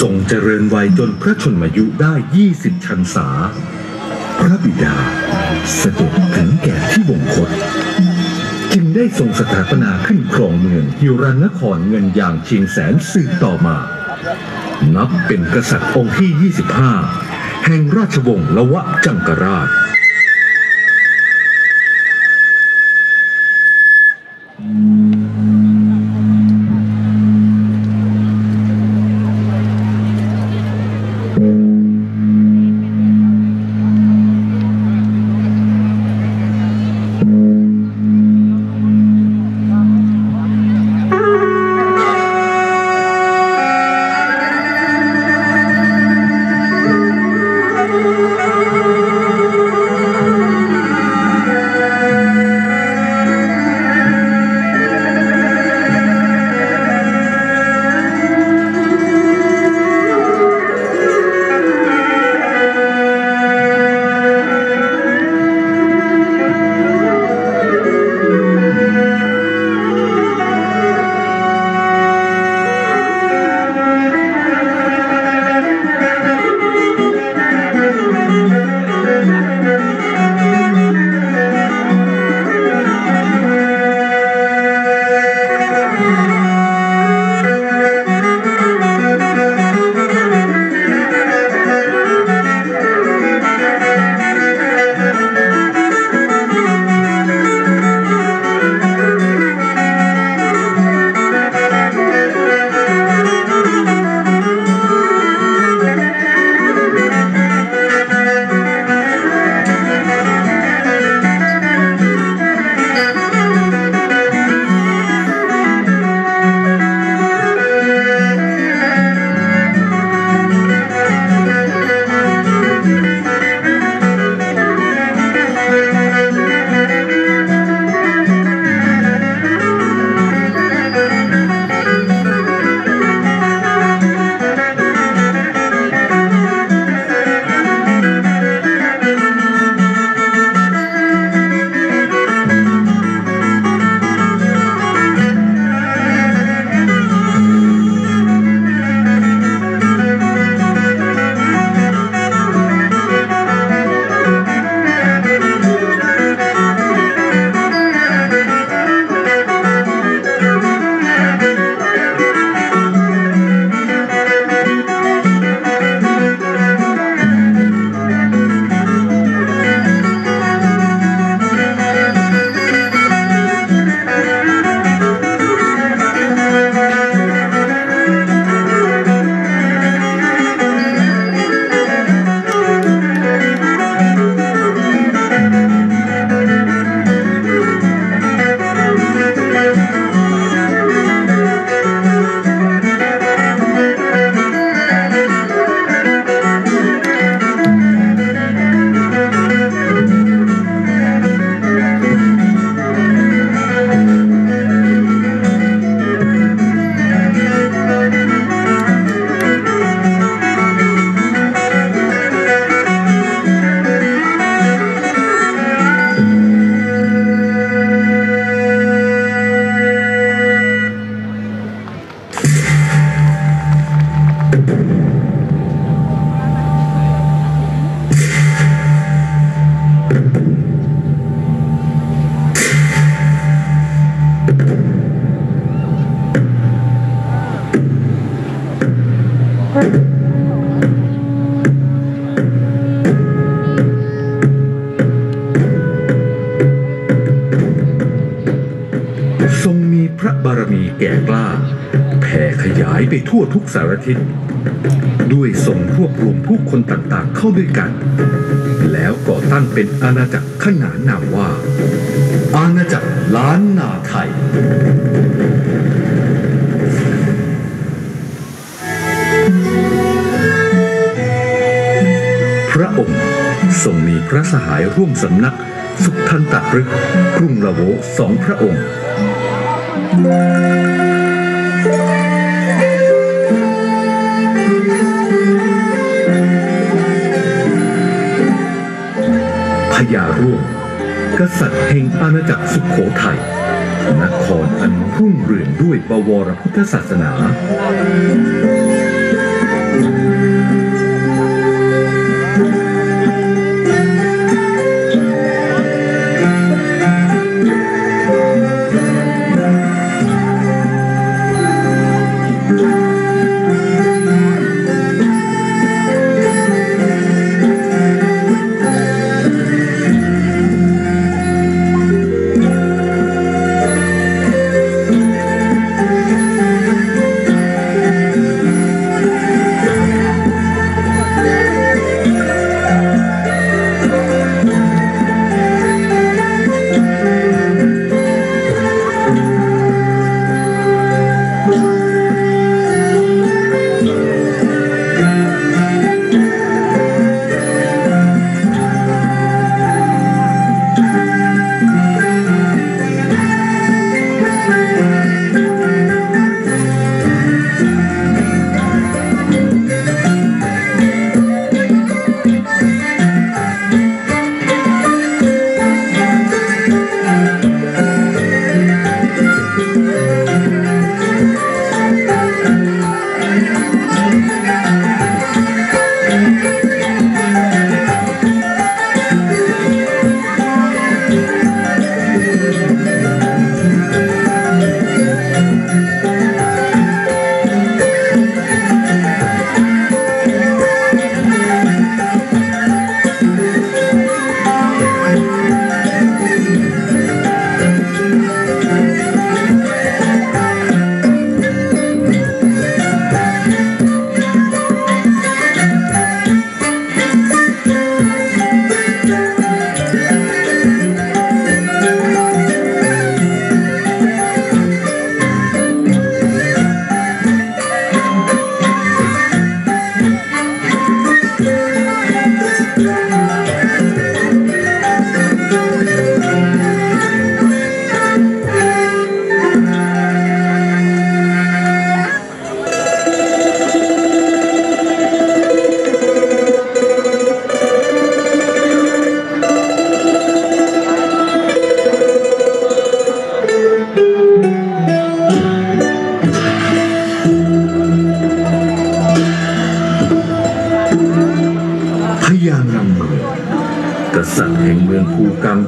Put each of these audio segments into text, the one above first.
ทรงเจริญวัยจนพระชนมายุได้ 20ชันษา พระบิดาเสด็จถึงแก่ที่วงคตจึงได้ทรงสถาปนาขึ้นครองเมืองฮิรันนครเงินอย่างเชียงแสนสืบต่อมา นับเป็นกษัตริย์องค์ที่ 25 แห่งราชวงศ์ละวะจังกราช บารมีแก่กล้า แผ่ขยายไปทั่วทุกสารทิศ ด้วยทรงรวบรวมผู้คนต่างๆเข้าด้วยกัน แล้วก่อตั้งเป็นอาณาจักรขนานนามว่า อาณาจักรล้านนาไทยพระองค์ทรงมีพระสหายร่วมสำนัก สุทันตะรึกกรุงละโวสองพระองค์ พญาร่วงกษัตริย์แห่งอาณาจักรสุขโขทัยนครอันรุ่งเรืองด้วยบวรพุทธศาสนา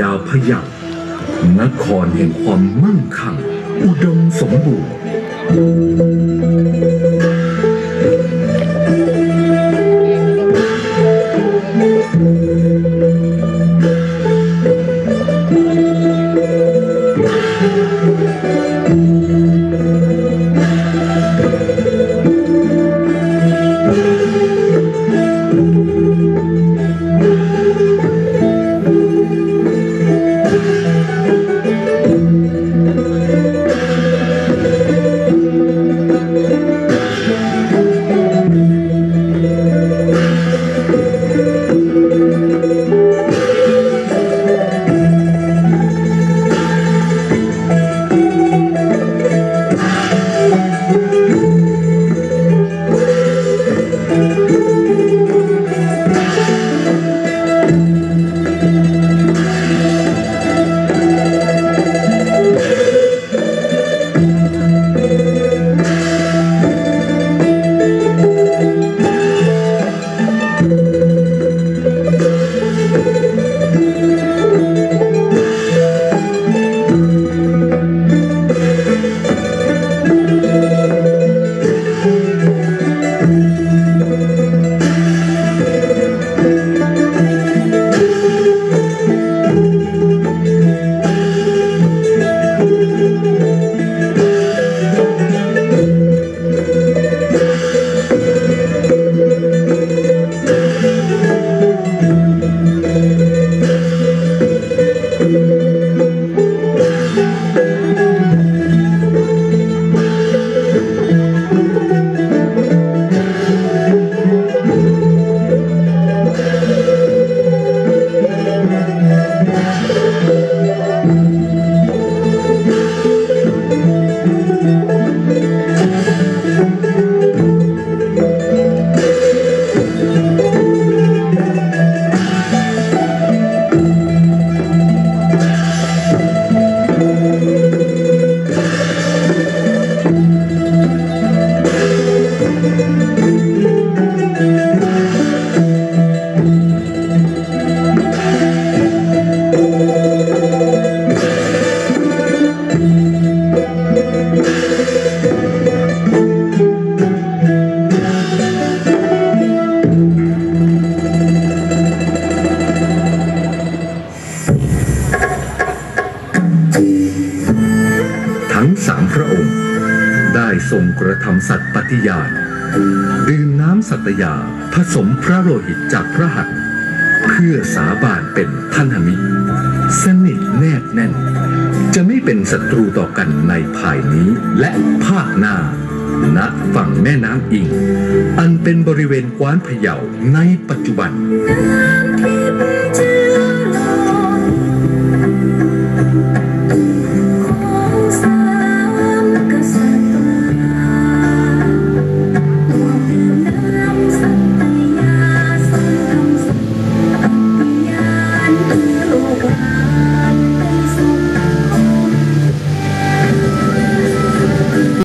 ยาวพยักนครแห่งความมั่งคั่ง อุดมสมบูรณ์ำสัตยา ผสมพระโลหิตจากพระหัตถ์เพื่อสาบานเป็นพันธมิตรสนิทแนบแน่น จะไม่เป็นศัตรูต่อกันในภายนี้และภาคหน้าณฝั่งแม่น้ำอิง อันเป็นบริเวณกว้านพะเยาในปัจจุบัน